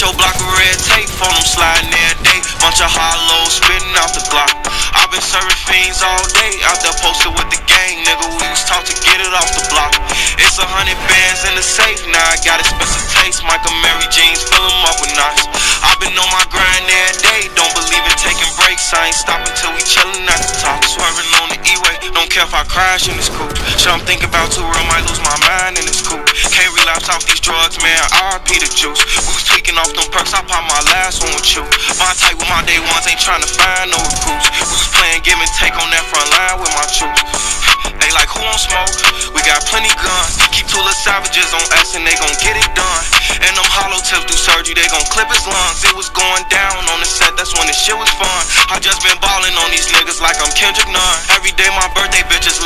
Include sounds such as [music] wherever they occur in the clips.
your block with red tape, phone them sliding day. Bunch of hollows spitting out the Glock. I've been serving fiends all day, out there posted with the gang, nigga. We was taught to get it off the block. It's a hundred bands in the safe, now I got expensive taste. Mike Amiri jeans, fill them up with knots. I've been on my grind every day, don't believe in taking breaks. I ain't stopping till we chillin' at the top. Swerving on the E-way, don't care if I crash in this coupe. Shit I'm thinking about too real, might lose my mind in this coupe. Can't relapse off these drugs, man. RIP the Juice. We was tweaking off them perks, I pop my last one with you. My type with my day ones, ain't trying to find no recruits. We was playing give and take on that front line with my troops. [sighs] They like who on smoke? We got plenty guns. Keep two little savages on us and they gon' get it done. And them hollow tips do surgery, they gon' clip his lungs. It was going down on the set, that's when the shit was fun. I just been ballin' on these niggas like I'm Kendrick Nunn. Every day my birthday bitches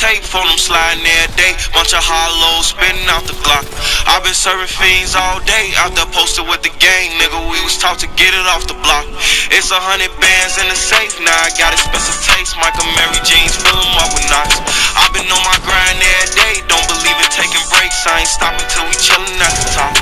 tape, phone them sliding day. Bunch of hollows spitting out the Glock. i been serving fiends all day, out there posted with the gang, nigga. We was taught to get it off the block. It's a hundred bands in the safe, now I got expensive taste. Mike Amiri jeans, fill them up with knots. i been on my grind every day, don't believe in taking breaks. I ain't stopping till we chillin' at the top.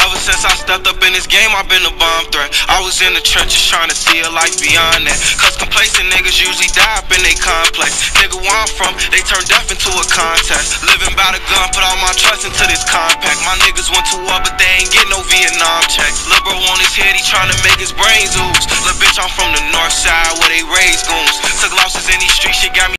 Ever since I stepped up in this game, I've been a bomb threat. I was in the trenches trying to see a life beyond that. Cause complacent niggas usually die up in they complex. Nigga, where I'm from, they turn death into a contest. Living by the gun, put all my trust into this compact. My niggas went to war, but they ain't get no Vietnam checks. Lil' bro on his head, he tryna make his brains ooze. Lil' bitch, I'm from the north side where they raise goons. Took losses in these streets, shit got me.